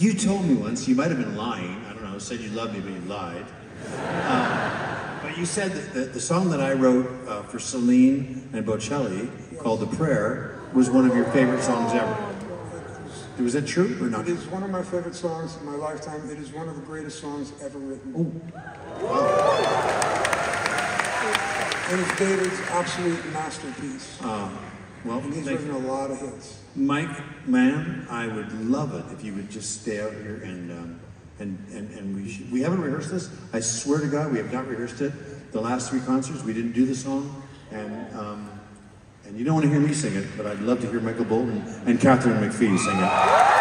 You told me once, you might have been lying, I don't know, said you loved me, but you lied. Uh, but you said that the, the song that I wrote uh, for Celine and Bocelli, called The Prayer, was one of your favorite songs ever. Was that true or not? It is one of my favorite songs in my lifetime. It is one of the greatest songs ever written. And it's David's absolute masterpiece. Uh, well, he's thank written a lot of hits. Mike, man, I would love it if you would just stay out here and um, and and, and we should, we haven't rehearsed this. I swear to God, we have not rehearsed it. The last three concerts, we didn't do the song, and um, and you don't want to hear me sing it, but I'd love to hear Michael Bolton and Katharine McPhee sing it.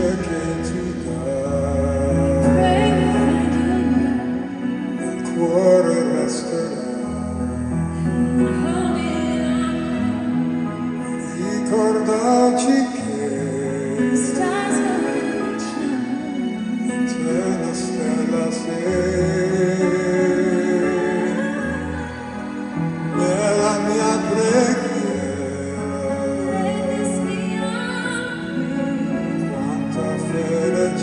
circuit.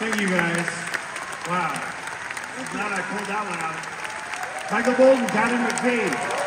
Thank you guys. Wow. I'm glad I pulled that one out. Michael Bolton, Kevin McCabe.